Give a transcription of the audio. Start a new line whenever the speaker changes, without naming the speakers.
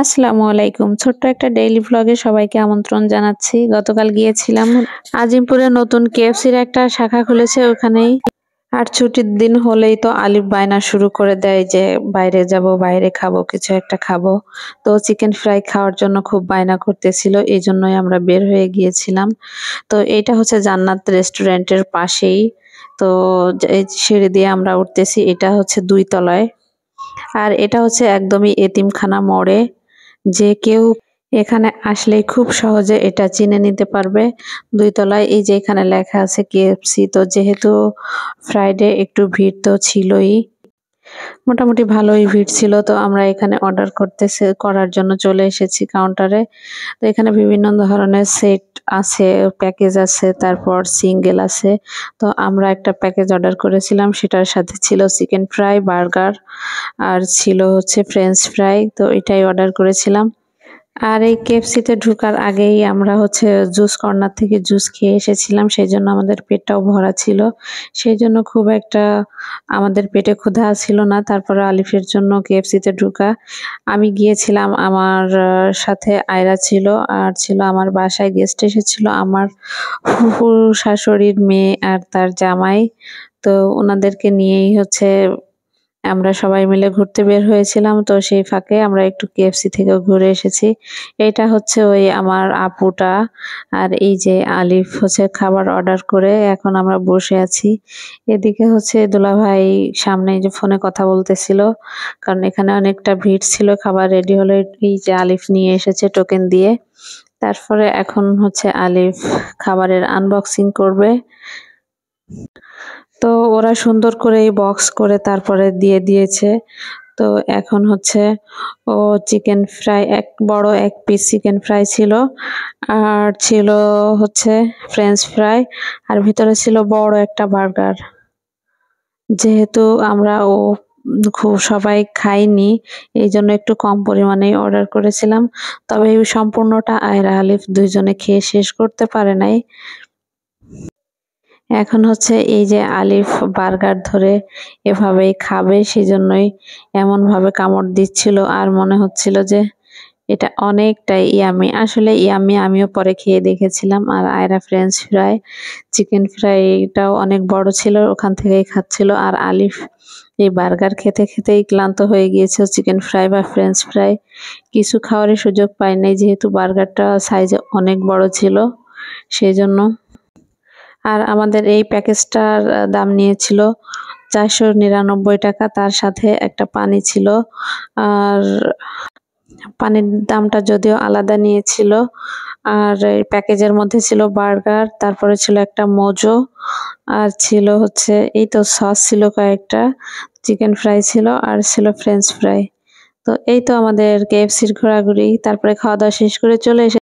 আসসালামু আলাইকুম। ছোট্ট একটা ডেইলি ভ্লগে সবাইকে আমন্ত্রণ জানাচ্ছি। গতকাল গিয়েছিলাম আজিমপুরে নতুন কেএফসির একটা শাখা খুলেছে, ওখানেই আর ছুটির দিন হলেই তো আলিফ বায়না শুরু করে দেয় যে, বাইরে যাব, বাইরে খাব, কিছু একটা খাব। তো চিকেন ফ্রাই খাওয়ার জন্য খুব বায়না করতেছিল, এই জন্যই আমরা বের হয়ে গিয়েছিলাম। তো এটা হচ্ছে জান্নাত রেস্টুরেন্টের পাশেই। তো সিঁড়ি দিয়ে আমরা উঠতেছি, এটা হচ্ছে দুই তলায়। আর এটা হচ্ছে একদমই এতিমখানা মোড়ে। যে কেউ এখানে আসলে খুব সহজে এটা চিনে নিতে পারবে। দুই তলায় এই যে এখানে লেখা আছে কেএফসি তো যেহেতু ফ্রাইডে একটু ভিড় তো ছিলই। মোটামুটি ভালোই ভিড় ছিল, তো আমরা এখানে অর্ডার করতেছে, করার জন্য চলে এসেছি কাউন্টারে তো এখানে বিভিন্ন ধরনের সেট আছে প্যাকেজ আছে, তারপর সিঙ্গেল আছে। তো আমরা একটা প্যাকেজ অর্ডার করেছিলাম, সেটার সাথে ছিল চিকেন ফ্রাই বার্গার আর ছিল হচ্ছে ফ্রেঞ্চ ফ্রাই তো এটাই অর্ডার করেছিলাম। আর এই কেএফসিতে ঢুকার আগেই আমরা হচ্ছে জুস কর্নার থেকে জুস খেয়ে এসেছিলাম সেই জন্য আমাদের পেটটাও ভরা ছিল। সেই জন্য খুব একটা আমাদের পেটে ক্ষুধা ছিল না। তারপরে আলিফের জন্য কেএফসিতে ঢুকা। আমি গিয়েছিলাম, আমার সাথে আয়রা ছিল আর ছিল আমার বাসায় গেস্ট এসেছিল আমার ফুফুর শাশুড়ির মেয়ে আর তার জামাই। তো ওনাদেরকে নিয়েই হচ্ছে আমরা সবাই মিলে ঘুরতে বের হয়েছিলাম, তো সেই ফাঁকে আমরা একটু কেএফসি থেকে ঘুরে এসেছি। এটা হচ্ছে ওই আমার আপুটা আর এই যে আলিফ হচ্ছে খাবার অর্ডার করে, এখন আমরা বসে আছি। এদিকে হচ্ছে দুলাভাই সামনে যে ফোনে কথা বলতেছিল, কারণ এখানে অনেকটা ভিড় ছিল, খাবার রেডি হলে, এই যে আলিফ নিয়ে এসেছে টোকেন দিয়ে। তারপরে এখন হচ্ছে আলিফ খাবারের আনবক্সিং করবে। তো ওরা সুন্দর করে এই বক্স করে তারপরে দিয়ে দিয়েছে। তো এখন হচ্ছে ও চিকেন ফ্রাই এক বড় এক পিস চিকেন ফ্রাই ছিল। আর ছিল হচ্ছে ফ্রেঞ্চ ফ্রাই আর ভিতরে ছিল বড় একটা বার্গার যেহেতু আমরা ও খুব সবাই খাইনি এই জন্য একটু কম পরিমাণে অর্ডার করেছিলাম। তবে এই সম্পূর্ণটা আয়রা আলিফ দুইজনে খেয়ে শেষ করতে পারে নাই। এখন হচ্ছে এই যে আলিফ বার্গার ধরে এভাবেই খাবে সেই জন্যই এমনভাবে কামড় দিচ্ছিল। আর মনে হচ্ছিল যে এটা অনেকটাই ইয়ামি। আসলে ইয়ামি আমিও পরে খেয়ে দেখেছিলাম। আর আয়রা ফ্রেঞ্চ ফ্রাই, চিকেন ফ্রাইটাও অনেক বড় ছিল, ওখান থেকেই খাচ্ছিল। আর আলিফ এই বার্গার খেতে খেতেই ক্লান্ত হয়ে গিয়েছে চিকেন ফ্রাই বা ফ্রেঞ্চ ফ্রাই কিছু খাওয়ারই সুযোগ পাই নাই, যেহেতু বার্গারটা সাইজে অনেক বড় ছিল সেই জন্য আর আমাদের এই প্যাকেজটার দাম নিয়েছিল চারশো নিরানব্বই টাকা। তার সাথে একটা পানি ছিল। আর পানির দামটা যদিও আলাদা নিয়েছিল, আর এই প্যাকেজের মধ্যে ছিল বার্গার, তারপরে ছিল একটা মোজো, আর ছিল হচ্ছে, এই তো সস ছিল কয়েকটা, চিকেন ফ্রাই ছিল আর ছিল ফ্রেঞ্চ ফ্রাই। তো এই তো আমাদের কেএফসির ঘোরাঘুরি। তারপরে খাওয়া দাওয়া শেষ করে চলে এসে